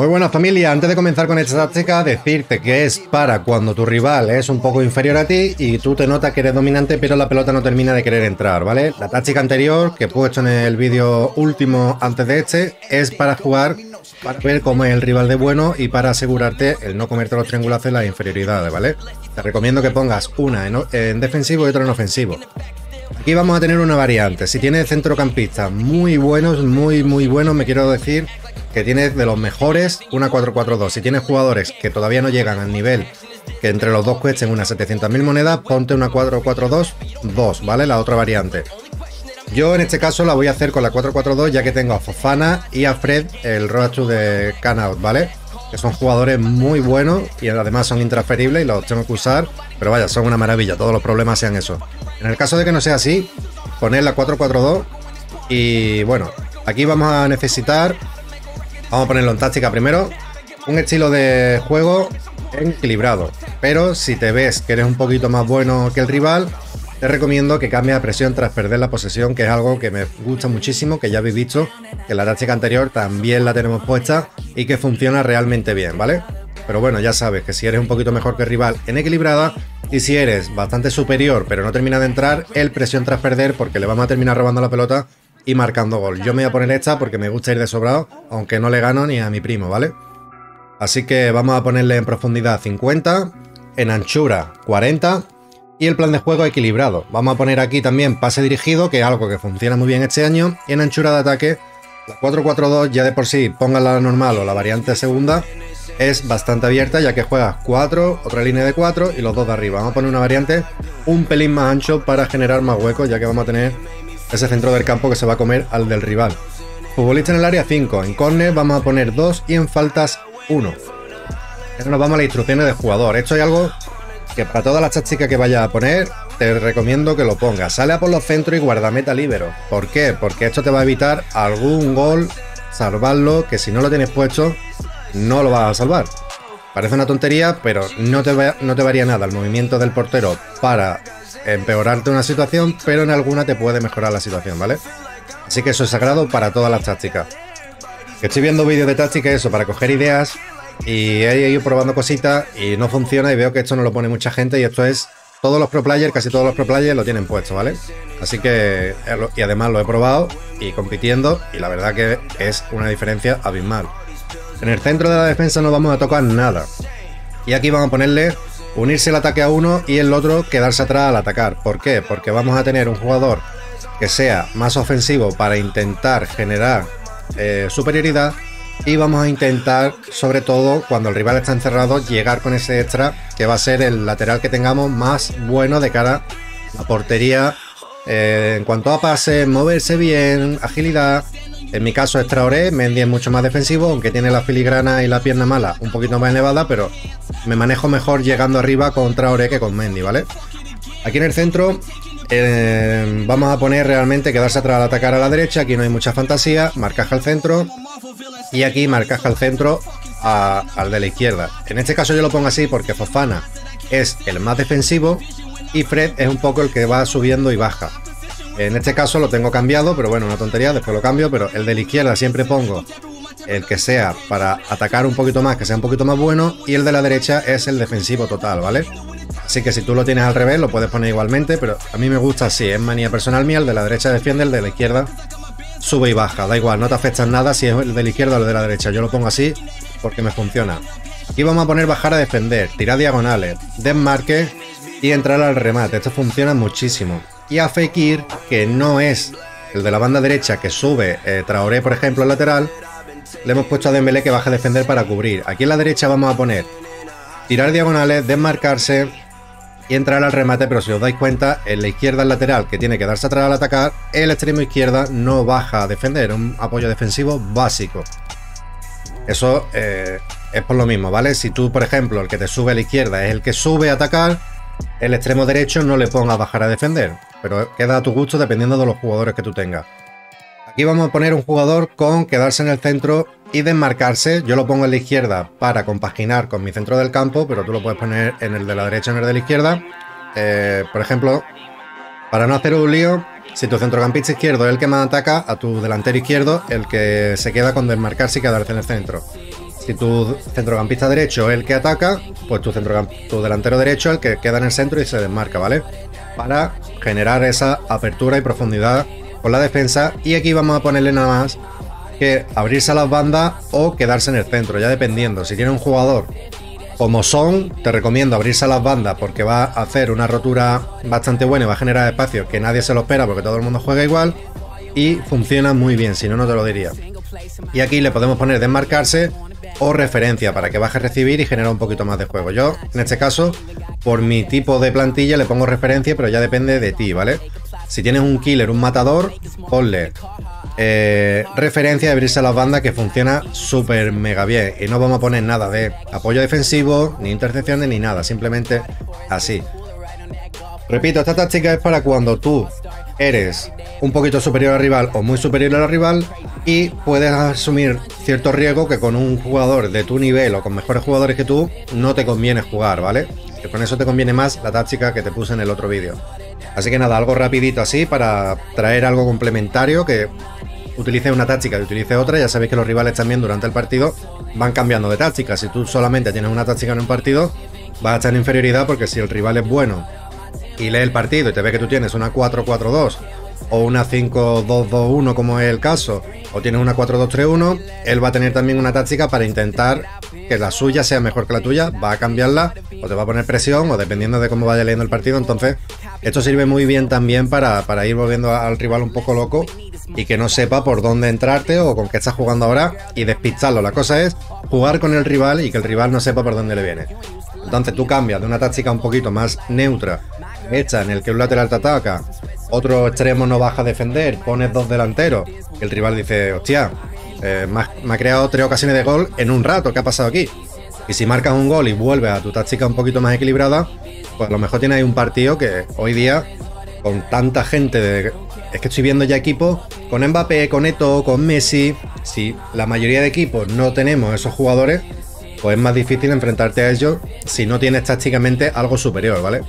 Muy buena familia, antes de comenzar con esta táctica, decirte que es para cuando tu rival es un poco inferior a ti y tú te notas que eres dominante pero la pelota no termina de querer entrar, ¿vale? La táctica anterior que he puesto en el vídeo último antes de este es para jugar, para ver cómo es el rival de bueno y para asegurarte el no comerte los triangulazos y las inferioridades, ¿vale? Te recomiendo que pongas una en, en defensivo y otra en ofensivo. Aquí vamos a tener una variante. Si tienes centrocampistas muy buenos, muy muy buenos, me quiero decir que tienes de los mejores una 4-4-2. Si tienes jugadores que todavía no llegan al nivel que entre los dos cuesten unas 700.000 monedas, ponte una 4-4-2-2, ¿vale? La otra variante. Yo en este caso la voy a hacer con la 4-4-2 ya que tengo a Fofana y a Fred, el Road de Canout, ¿vale? Que son jugadores muy buenos y además son intransferibles y los tengo que usar, pero vaya, son una maravilla, todos los problemas sean eso. En el caso de que no sea así, poner la 4-4-2 y bueno, aquí vamos a necesitar Vamos a ponerlo en táctica primero. Un estilo de juego equilibrado. Pero si te ves que eres un poquito más bueno que el rival, te recomiendo que cambie a presión tras perder la posesión, que es algo que me gusta muchísimo, que ya habéis visto que la táctica anterior también la tenemos puesta y que funciona realmente bien, ¿vale? Pero bueno, ya sabes que si eres un poquito mejor que el rival en equilibrada y si eres bastante superior pero no termina de entrar, el presión tras perder porque le vamos a terminar robando la pelota y marcando gol. Yo me voy a poner esta porque me gusta ir de sobrado, aunque no le gano ni a mi primo, ¿vale? Así que vamos a ponerle en profundidad 50, en anchura 40 y el plan de juego equilibrado. Vamos a poner aquí también pase dirigido, que es algo que funciona muy bien este año, y en anchura de ataque, la 4-4-2 ya de por sí, póngala la normal o la variante segunda, es bastante abierta ya que juegas 4, otra línea de 4 y los dos de arriba. Vamos a poner una variante un pelín más ancho para generar más huecos ya que vamos a tener ese centro del campo que se va a comer al del rival. Futbolista en el área 5, en córner vamos a poner 2 y en faltas 1. Ahora nos vamos a las instrucciones de jugador. Esto es algo que para todas las tácticas que vaya a poner, te recomiendo que lo pongas. Sale a por los centros y guardameta libero. ¿Por qué? Porque esto te va a evitar algún gol, salvarlo, que si no lo tienes puesto, no lo vas a salvar. Parece una tontería, pero no te, no te varía nada el movimiento del portero para empeorarte una situación, pero en alguna te puede mejorar la situación, ¿vale? Así que eso es sagrado para todas las tácticas. estoy viendo vídeos de táctica eso, para coger ideas y he ido probando cositas y no funciona y veo que esto no lo pone mucha gente y esto es todos los pro players, casi todos los pro players lo tienen puesto, ¿vale? Así que, eh, y además lo he probado y compitiendo y la verdad que es una diferencia abismal. En el centro de la defensa no vamos a tocar nada. Y aquí vamos a ponerle unirse el ataque a uno y el otro quedarse atrás al atacar. ¿Por qué? Porque vamos a tener un jugador que sea más ofensivo para intentar generar eh, superioridad y vamos a intentar, sobre todo cuando el rival está encerrado, llegar con ese extra que va a ser el lateral que tengamos más bueno de cara a la portería eh, en cuanto a pase, moverse bien, agilidad en mi caso es Traoré, Mendy es mucho más defensivo, aunque tiene la filigrana y la pierna mala un poquito más elevada, pero me manejo mejor llegando arriba con Traoré que con Mendy, ¿vale? Aquí en el centro eh, vamos a poner realmente quedarse atrás al atacar a la derecha, aquí no hay mucha fantasía, marcaje al centro y aquí marcaje al centro al de la izquierda. En este caso yo lo pongo así porque Fofana es el más defensivo y Fred es un poco el que va subiendo y baja. En este caso lo tengo cambiado, pero bueno, una tontería, después lo cambio, pero el de la izquierda siempre pongo el que sea para atacar un poquito más, que sea un poquito más bueno, y el de la derecha es el defensivo total, ¿vale? Así que si tú lo tienes al revés, lo puedes poner igualmente, pero a mí me gusta así, es manía personal mía, el de la derecha defiende, el de la izquierda sube y baja, da igual, no te afecta nada si es el de la izquierda o el de la derecha, yo lo pongo así porque me funciona. Aquí vamos a poner bajar a defender, tirar diagonales, desmarque y entrar al remate, esto funciona muchísimo y a Fekir, que no es el de la banda derecha que sube eh, Traoré, por ejemplo, al lateral, le hemos puesto a Dembélé que baja a defender para cubrir. Aquí en la derecha vamos a poner tirar diagonales, desmarcarse y entrar al remate, pero si os dais cuenta, en la izquierda el lateral que tiene que darse atrás al atacar, el extremo izquierda no baja a defender, un apoyo defensivo básico. Eso eh, es por lo mismo, ¿vale? Si tú, por ejemplo, el que te sube a la izquierda es el que sube a atacar, el extremo derecho no le ponga a bajar a defender pero queda a tu gusto dependiendo de los jugadores que tú tengas. Aquí vamos a poner un jugador con quedarse en el centro y desmarcarse. Yo lo pongo en la izquierda para compaginar con mi centro del campo, pero tú lo puedes poner en el de la derecha o en el de la izquierda. Eh, por ejemplo, para no hacer un lío, si tu centrocampista izquierdo es el que más ataca, a tu delantero izquierdo el que se queda con desmarcarse y quedarse en el centro. Si tu centrocampista derecho es el que ataca, pues tu, tu delantero derecho es el que queda en el centro y se desmarca, ¿vale? Para generar esa apertura y profundidad con la defensa. Y aquí vamos a ponerle nada más que abrirse a las bandas o quedarse en el centro, ya dependiendo. Si tiene un jugador como son, te recomiendo abrirse a las bandas porque va a hacer una rotura bastante buena y va a generar espacio que nadie se lo espera porque todo el mundo juega igual y funciona muy bien, si no, no te lo diría. Y aquí le podemos poner desmarcarse o referencia para que baje a recibir y genere un poquito más de juego. Yo, en este caso, por mi tipo de plantilla le pongo referencia, pero ya depende de ti, ¿vale? Si tienes un killer, un matador, ponle eh, referencia de abrirse a las bandas que funciona súper mega bien. Y no vamos a poner nada de apoyo defensivo, ni intercepciones, ni nada. Simplemente así. Repito, esta táctica es para cuando tú eres un poquito superior al rival o muy superior al rival y puedes asumir cierto riesgo que con un jugador de tu nivel o con mejores jugadores que tú no te conviene jugar, ¿vale? Que con eso te conviene más la táctica que te puse en el otro vídeo. Así que nada, algo rapidito así para traer algo complementario que utilice una táctica y utilice otra, ya sabéis que los rivales también durante el partido van cambiando de táctica. Si tú solamente tienes una táctica en un partido, vas a estar en inferioridad porque si el rival es bueno y lee el partido y te ve que tú tienes una 4-4-2 o una 5-2-2-1 como es el caso, o tienes una 4-2-3-1, él va a tener también una táctica para intentar que la suya sea mejor que la tuya, va a cambiarla o te va a poner presión o dependiendo de cómo vaya leyendo el partido, entonces esto sirve muy bien también para, para ir volviendo al rival un poco loco y que no sepa por dónde entrarte o con qué estás jugando ahora y despistarlo. La cosa es jugar con el rival y que el rival no sepa por dónde le viene. Entonces tú cambias de una táctica un poquito más neutra, hecha en el que un lateral te ataca, otro extremo no baja a defender, pones dos delanteros, el rival dice, hostia, eh, me, ha creado tres ocasiones de gol en un rato, ¿qué ha pasado aquí? Y si marcas un gol y vuelves a tu táctica un poquito más equilibrada, pues a lo mejor tienes ahí un partido que hoy día, con tanta gente de, es que estoy viendo ya equipos con Mbappé, con Eto, con Messi. Si la mayoría de equipos no tenemos esos jugadores, pues es más difícil enfrentarte a ellos si no tienes tácticamente algo superior, ¿vale?